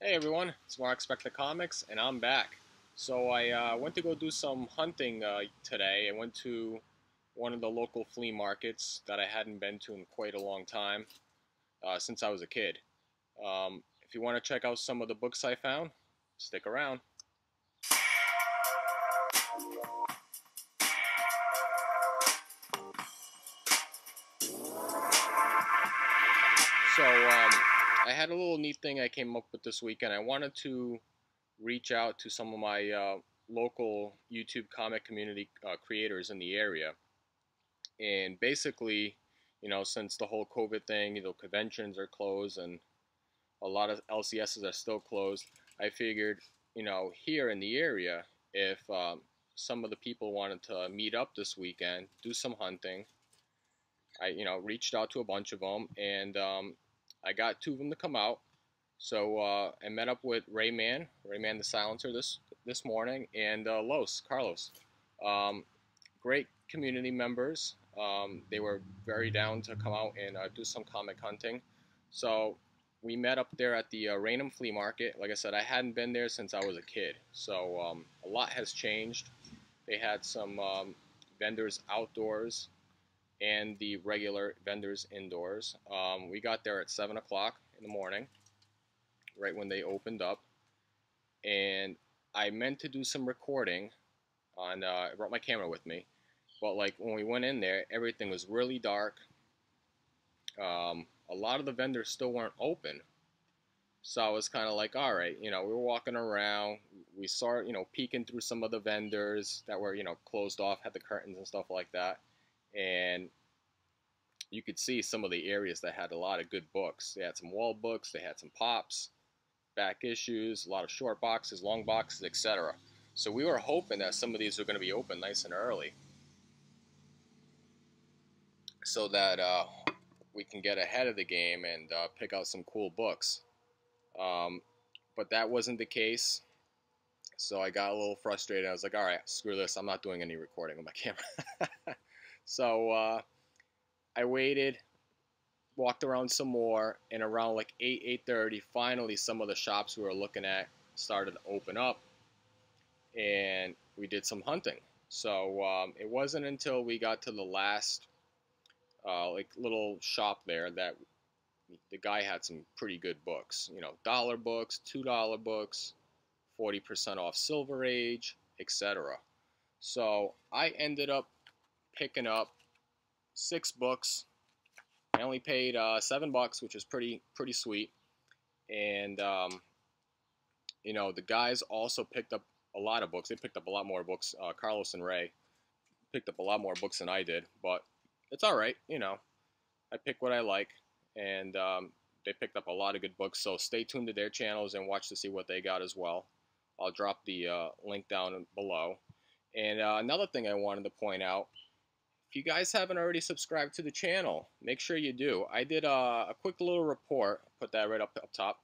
Hey everyone, it's Marc Spector Comics, and I'm back. So I uh, went to go do some hunting uh, today. I went to one of the local flea markets that I hadn't been to in quite a long time, uh, since I was a kid. Um, if you want to check out some of the books I found, stick around. So I had a little neat thing I came up with this weekend. I wanted to reach out to some of my uh, local YouTube comic community uh, creators in the area. And basically, you know, since the whole COVID thing, you know, conventions are closed and a lot of LCSs are still closed, I figured, you know, here in the area, if um, some of the people wanted to meet up this weekend, do some hunting, I, you know, reached out to a bunch of them, and um, I got two of them to come out. So uh, I met up with Rayman, Rayman the Silencer this this morning, and uh, Los Carlos. Um, great community members. Um, they were very down to come out and uh, do some comic hunting. So we met up there at the uh, Raynham Flea Market. Like I said, I hadn't been there since I was a kid, so um, a lot has changed. They had some um, vendors outdoors and the regular vendors indoors. Um, we got there at 7 o'clock in the morning, right when they opened up. And I meant to do some recording on, uh, I brought my camera with me. But like when we went in there, everything was really dark. Um, a lot of the vendors still weren't open. So I was kind of like, all right, you know, we were walking around. We saw, you know, peeking through some of the vendors that were, you know, closed off, had the curtains and stuff like that and you could see some of the areas that had a lot of good books. They had some wall books, they had some pops, back issues, a lot of short boxes, long boxes, etc. So we were hoping that some of these were going to be open nice and early so that uh, we can get ahead of the game and uh, pick out some cool books. Um, but that wasn't the case. So I got a little frustrated. I was like, all right, screw this. I'm not doing any recording with my camera. So uh, I waited, walked around some more, and around like 8, 8.30, finally some of the shops we were looking at started to open up, and we did some hunting. So um, it wasn't until we got to the last uh, like little shop there that the guy had some pretty good books. You know, dollar books, two dollar books, 40% off Silver Age, etc. So I ended up picking up six books. I only paid uh, seven bucks, which is pretty pretty sweet. And um, you know, the guys also picked up a lot of books. They picked up a lot more books. Uh, Carlos and Ray picked up a lot more books than I did, but it's all right. You know, I pick what I like, and um, they picked up a lot of good books. So stay tuned to their channels and watch to see what they got as well. I'll drop the uh, link down below. And uh, another thing I wanted to point out if you guys haven't already subscribed to the channel, make sure you do. I did a, a quick little report, put that right up, up top.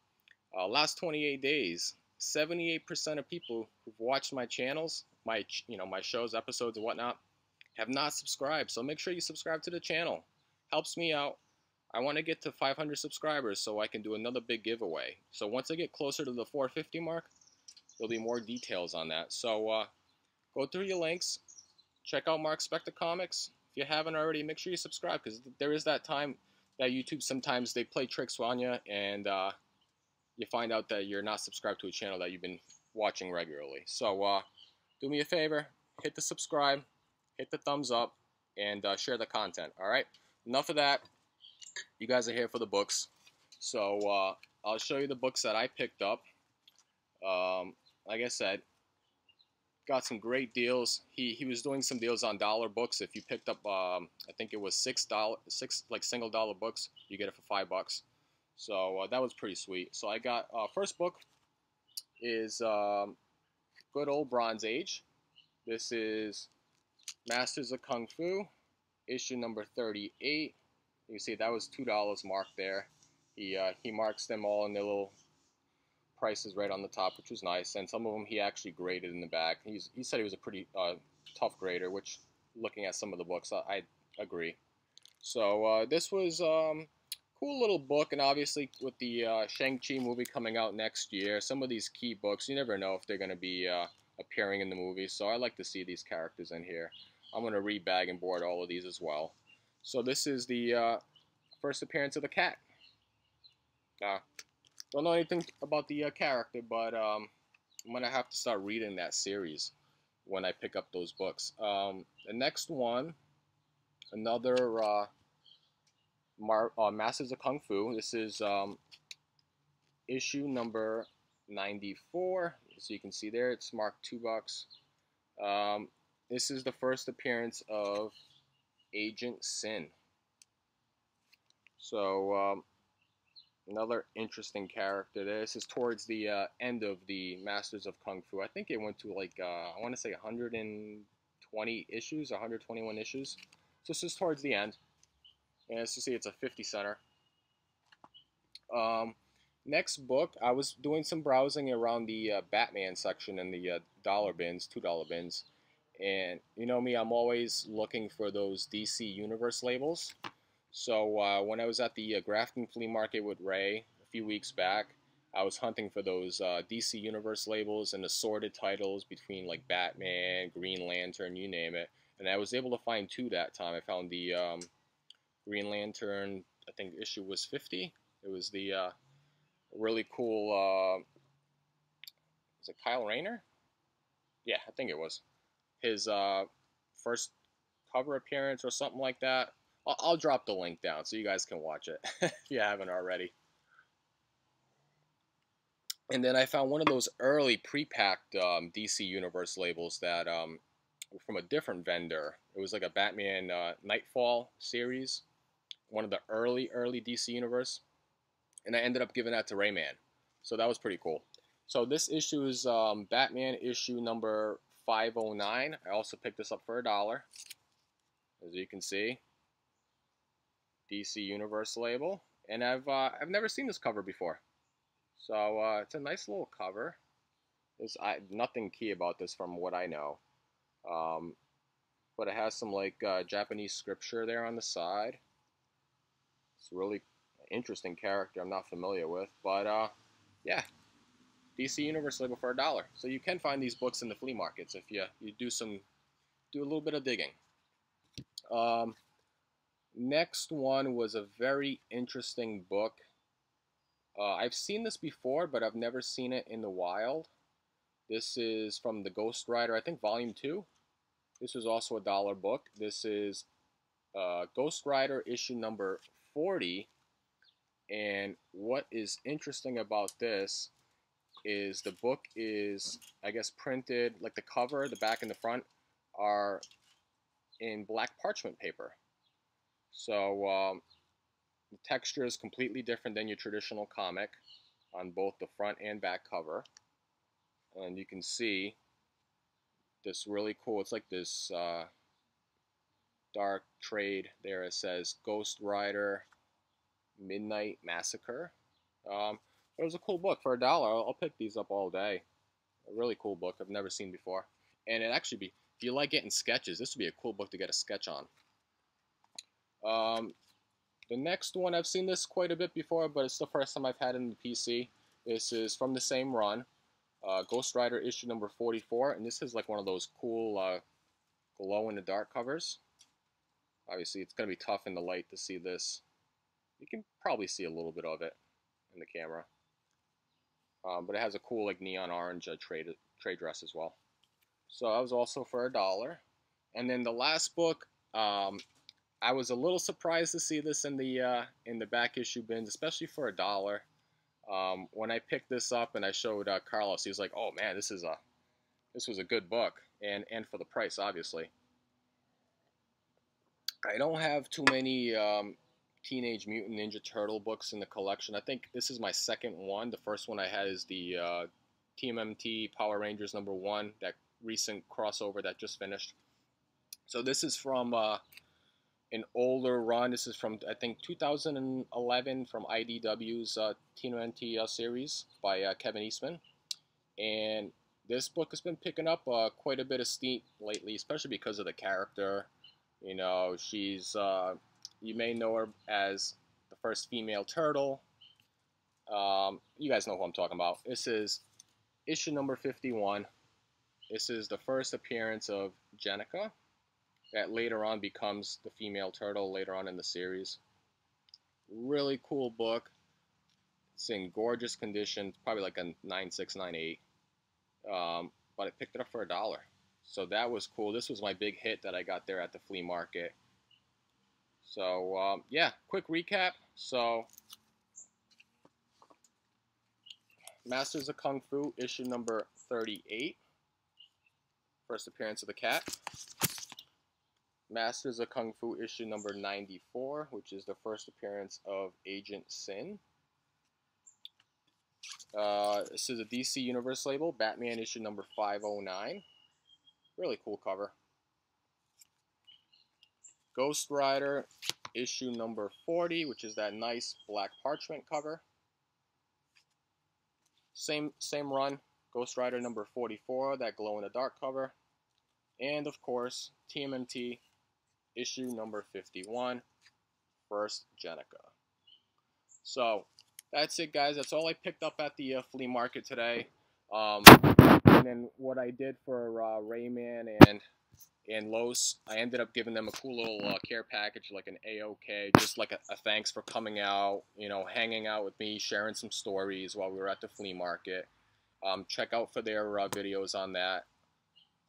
Uh, last 28 days, 78% of people who've watched my channels, my you know my shows, episodes, and whatnot, have not subscribed. So make sure you subscribe to the channel. Helps me out. I want to get to 500 subscribers so I can do another big giveaway. So once I get closer to the 450 mark, there'll be more details on that. So uh, go through your links, check out Marc Spector Comics. If you haven't already, make sure you subscribe because there is that time that YouTube sometimes they play tricks on you and uh, you find out that you're not subscribed to a channel that you've been watching regularly. So uh, do me a favor, hit the subscribe, hit the thumbs up, and uh, share the content. All right, enough of that. You guys are here for the books, so uh, I'll show you the books that I picked up. Um, like I said, got some great deals. He he was doing some deals on dollar books. If you picked up, um, I think it was six dollar, six like single dollar books, you get it for five bucks. So uh, that was pretty sweet. So I got uh, first book is um, good old Bronze Age. This is Masters of Kung Fu, issue number 38. You see that was two dollars marked there. He uh, he marks them all in their little prices right on the top, which was nice. And some of them he actually graded in the back. He's, he said he was a pretty uh, tough grader, which looking at some of the books, I, I agree. So uh, this was um, cool little book, and obviously with the uh, Shang-Chi movie coming out next year, some of these key books, you never know if they're going to be uh, appearing in the movie, so I like to see these characters in here. I'm going to rebag and board all of these as well. So this is the uh, first appearance of the cat. Uh, don't know anything about the uh, character, but um, I'm to have to start reading that series when I pick up those books. Um, the next one, another uh, Mar uh, Masters of Kung Fu. This is um, issue number 94. So you can see there, it's marked two bucks. Um, this is the first appearance of Agent Sin. So um, another interesting character. This is towards the uh, end of the Masters of Kung Fu. I think it went to like uh, I want to say 120 issues, 121 issues. So this is towards the end. And as you see, it's a 50 center. Um, next book, I was doing some browsing around the uh, Batman section in the uh, dollar bins, two dollar bins, and you know me, I'm always looking for those DC Universe labels. So uh, when I was at the uh, Grafton Flea Market with Ray a few weeks back, I was hunting for those uh, DC Universe labels and assorted titles between like Batman, Green Lantern, you name it. And I was able to find two that time. I found the um, Green Lantern, I think the issue was 50. It was the uh, really cool, uh, was it Kyle Rayner? Yeah, I think it was. His uh, first cover appearance or something like that. I'll, I'll drop the link down so you guys can watch it if you haven't already. And then I found one of those early pre-packed um, DC Universe labels that um, from a different vendor. It was like a Batman uh, Nightfall series, one of the early, early DC Universe. And I ended up giving that to Rayman. So that was pretty cool. So this issue is um, Batman issue number 509. I also picked this up for a dollar. As you can see, DC Universe label. And I've, uh, I've never seen this cover before. So uh, it's a nice little cover. There's I, nothing key about this from what I know. Um, but it has some like uh, Japanese scripture there on the side. It's really interesting character I'm not familiar with. But uh, yeah, DC Universe label for a dollar. So you can find these books in the flea markets if you, you do some do a little bit of digging. Um, next one was a very interesting book. Uh, I've seen this before, but I've never seen it in the wild. This is from the Ghost Rider, I think volume 2. This is also a dollar book. This is uh, Ghost Rider issue number 40. And what is interesting about this is the book is, I guess, printed, like the cover, the back, and the front are in black parchment paper. So um, the texture is completely different than your traditional comic on both the front and back cover. And you can see this really cool, it's like this uh, dark trade there. It says Ghost Rider Midnight Massacre. Um, it was a cool book for a dollar. I'll, I'll, pick these up all day. A really cool book I've never seen before. And it actually be, if you like getting sketches, this would be a cool book to get a sketch on. Um, the next one, I've seen this quite a bit before, but it's the first time I've had it in the PC. This is from the same run, uh, Ghost Rider issue number 44, and this is like one of those cool uh, glow-in-the-dark covers. Obviously, it's going to be tough in the light to see this. You can probably see a little bit of it in the camera. Um, but it has a cool like neon orange uh, trade, trade dress as well. So that was also for a dollar. And then the last book, um, I was a little surprised to see this in the uh, in the back issue bins, especially for a dollar. Um, when I picked this up and I showed uh, Carlos, he was like, "Oh man, this is a this was a good book, and and for the price, obviously." I don't have too many um, Teenage Mutant Ninja Turtle books in the collection. I think this is my second one. The first one I had is the uh, TMNT Power Rangers number one, that recent crossover that just finished. So this is from uh, an older run. This is from I think 2011 from IDW's uh, TMNT uh, series by uh, Kevin Eastman, and this book has been picking up uh, quite a bit of steam lately, especially because of the character. You know, she's uh, you may know her as the first female turtle. Um, you guys know who I'm talking about. This is issue number 51. This is the first appearance of Jennika that later on becomes the female turtle later on in the series. Really cool book. It's in gorgeous condition, it's probably like a 9698. Um, but I picked it up for a dollar. So that was cool. This was my big hit that I got there at the flea market. So um, yeah, quick recap. So Masters of Kung Fu issue number 38. First appearance of the cat. Masters of Kung Fu issue number 94, which is the first appearance of Agent Sin. Uh, this is a DC Universe label, Batman issue number 509. Really cool cover. Ghost Rider issue number 40, which is that nice black parchment cover. Same same run, Ghost Rider number 44, that glow in the dark cover. And of course, TMNT issue number 51, first Jennika. So that's it, guys. That's all I picked up at the uh, flea market today. Um, and then what I did for uh, Rayman and and Los, I ended up giving them a cool little uh, care package, like an A-OK, just like a, a, thanks for coming out, you know, hanging out with me, sharing some stories while we were at the flea market. Um, check out for their uh, videos on that.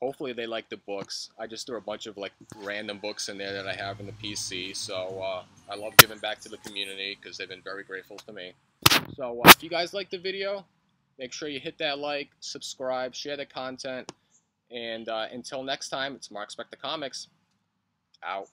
Hopefully they like the books. I just threw a bunch of like random books in there that I have in the PC, so uh, I love giving back to the community because they've been very grateful to me. So uh, if you guys like the video, make sure you hit that like, subscribe, share the content. And uh, until next time, it's Marc Spector Comics. Out.